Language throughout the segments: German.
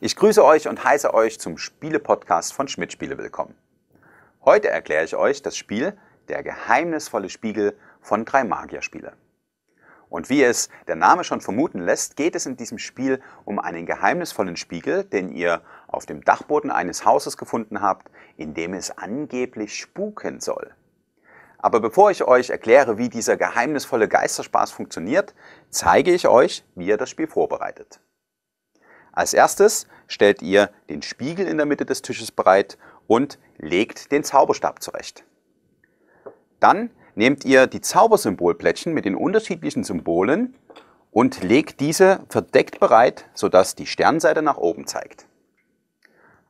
Ich grüße euch und heiße euch zum Spiele-Podcast von Schmidt Spiele willkommen. Heute erkläre ich euch das Spiel Der geheimnisvolle Spiegel von drei Magierspiele. Und wie es der Name schon vermuten lässt, geht es in diesem Spiel um einen geheimnisvollen Spiegel, den ihr auf dem Dachboden eines Hauses gefunden habt, in dem es angeblich spuken soll. Aber bevor ich euch erkläre, wie dieser geheimnisvolle Geisterspaß funktioniert, zeige ich euch, wie ihr das Spiel vorbereitet. Als erstes stellt ihr den Spiegel in der Mitte des Tisches bereit und legt den Zauberstab zurecht. Dann nehmt ihr die Zaubersymbolplättchen mit den unterschiedlichen Symbolen und legt diese verdeckt bereit, sodass die Sternseite nach oben zeigt.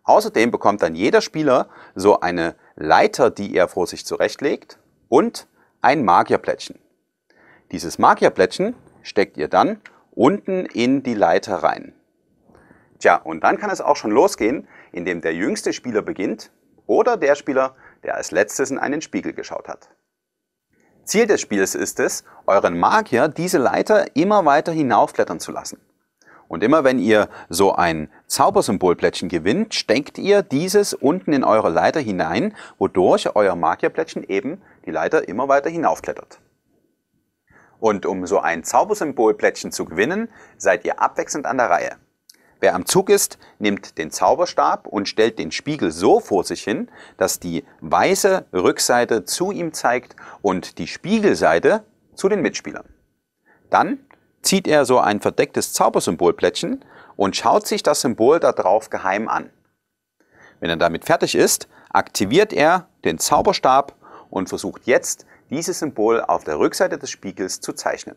Außerdem bekommt dann jeder Spieler so eine Leiter, die er vor sich zurechtlegt und ein Magierplättchen. Dieses Magierplättchen steckt ihr dann unten in die Leiter rein. Tja, und dann kann es auch schon losgehen, indem der jüngste Spieler beginnt oder der Spieler, der als letztes in einen Spiegel geschaut hat. Ziel des Spiels ist es, euren Magier diese Leiter immer weiter hinaufklettern zu lassen. Und immer wenn ihr so ein Zaubersymbolplättchen gewinnt, steckt ihr dieses unten in eure Leiter hinein, wodurch euer Magierplättchen eben die Leiter immer weiter hinaufklettert. Und um so ein Zaubersymbolplättchen zu gewinnen, seid ihr abwechselnd an der Reihe. Wer am Zug ist, nimmt den Zauberstab und stellt den Spiegel so vor sich hin, dass die weiße Rückseite zu ihm zeigt und die Spiegelseite zu den Mitspielern. Dann zieht er so ein verdecktes Zaubersymbolplättchen und schaut sich das Symbol darauf geheim an. Wenn er damit fertig ist, aktiviert er den Zauberstab und versucht jetzt, dieses Symbol auf der Rückseite des Spiegels zu zeichnen.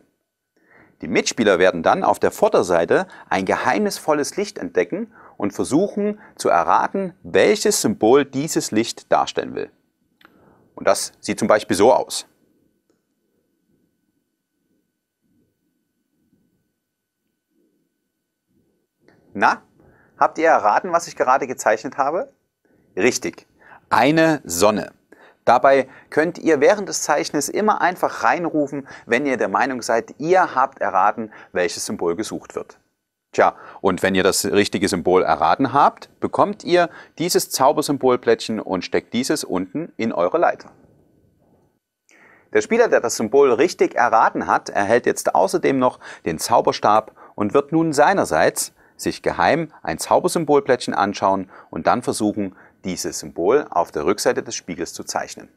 Die Mitspieler werden dann auf der Vorderseite ein geheimnisvolles Licht entdecken und versuchen zu erraten, welches Symbol dieses Licht darstellen will. Und das sieht zum Beispiel so aus. Na, habt ihr erraten, was ich gerade gezeichnet habe? Richtig, eine Sonne. Dabei könnt ihr während des Zeichens immer einfach reinrufen, wenn ihr der Meinung seid, ihr habt erraten, welches Symbol gesucht wird. Tja, und wenn ihr das richtige Symbol erraten habt, bekommt ihr dieses Zaubersymbolplättchen und steckt dieses unten in eure Leiter. Der Spieler, der das Symbol richtig erraten hat, erhält jetzt außerdem noch den Zauberstab und wird nun seinerseits sich geheim ein Zaubersymbolplättchen anschauen und dann versuchen, dieses Symbol auf der Rückseite des Spiegels zu zeichnen.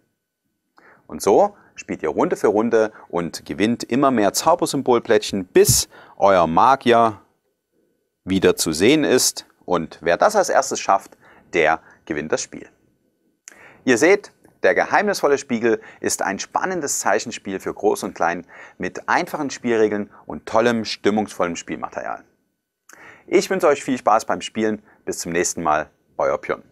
Und so spielt ihr Runde für Runde und gewinnt immer mehr Zaubersymbolplättchen, bis euer Magier wieder zu sehen ist. Und wer das als erstes schafft, der gewinnt das Spiel. Ihr seht, der geheimnisvolle Spiegel ist ein spannendes Zeichenspiel für Groß und Klein mit einfachen Spielregeln und tollem, stimmungsvollem Spielmaterial. Ich wünsche euch viel Spaß beim Spielen. Bis zum nächsten Mal, euer Pion.